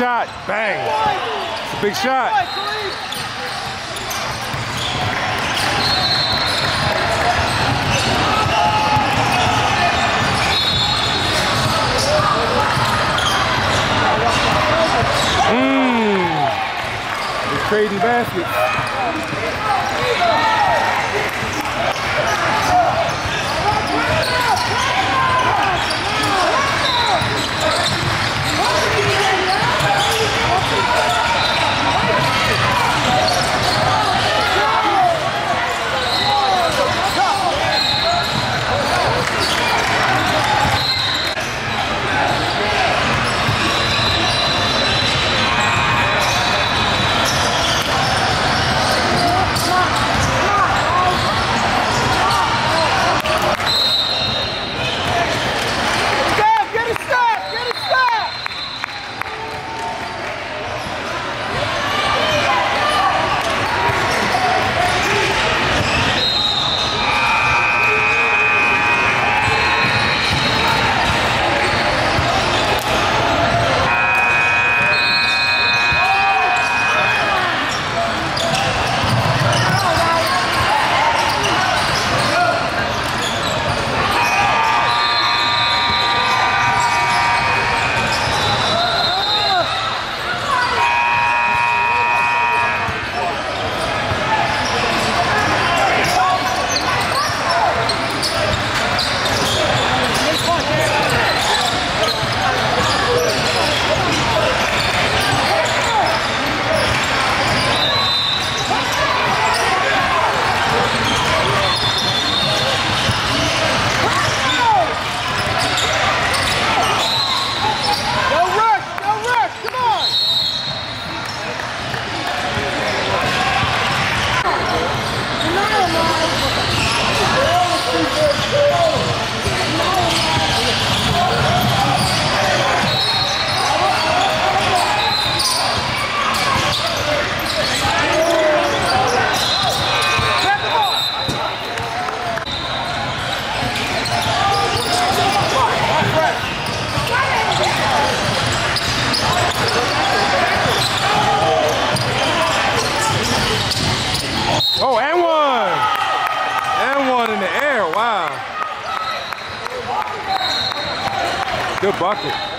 shot. Bang. It's a big shot. Mmm. He's trading baskets. bucket.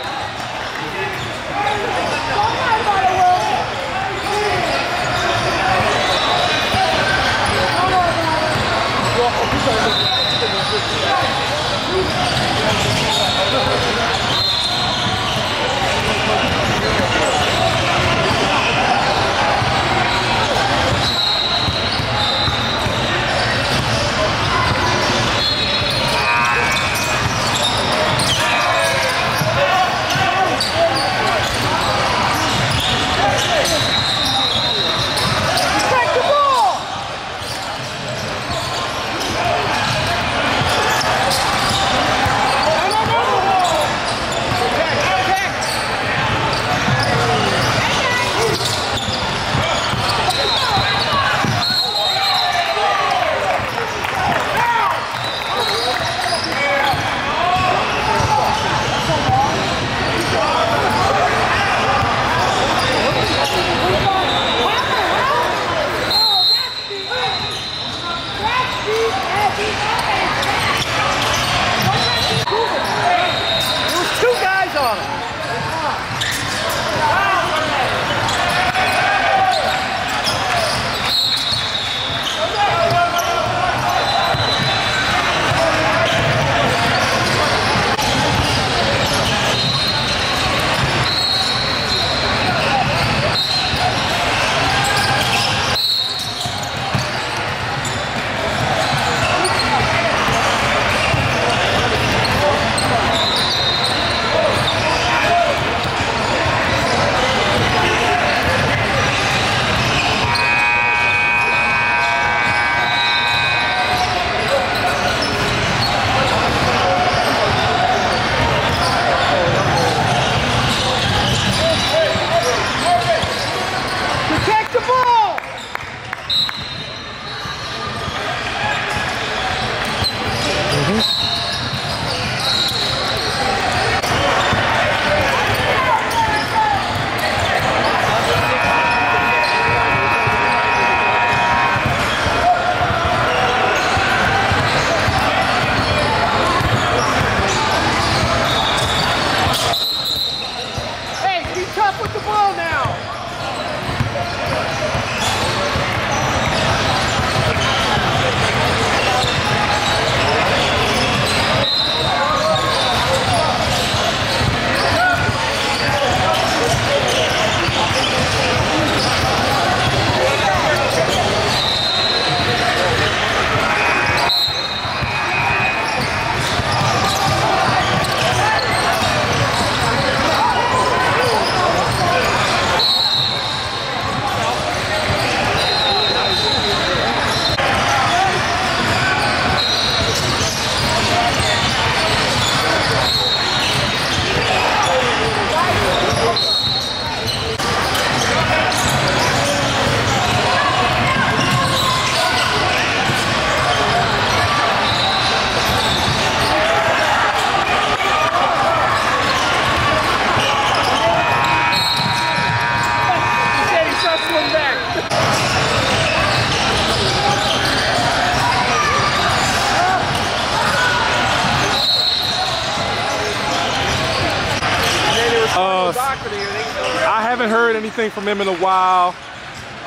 Haven't heard anything from him in a while.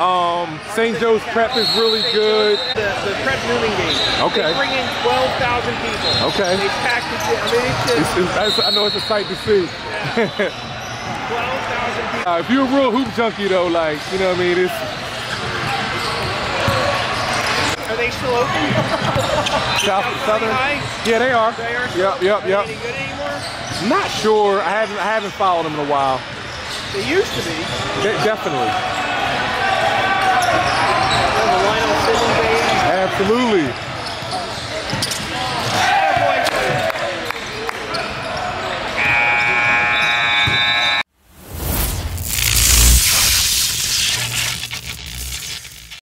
Um, St. Joe's Prep is really good. The, the prep nooming game. Okay. They bring in 12,000 people. Okay. They pack the gym. I mean, it's just It's, it's, I know it's a sight to see. 12,000 people. Uh, if you're a real hoop junkie though, like, you know what I mean, it's Are they still open? South, South Southern. High? Yeah, they are. They are Yep, yep, yep. they any good anymore? Not sure. I haven't I haven't followed them in a while. They used to be. De- definitely. Absolutely.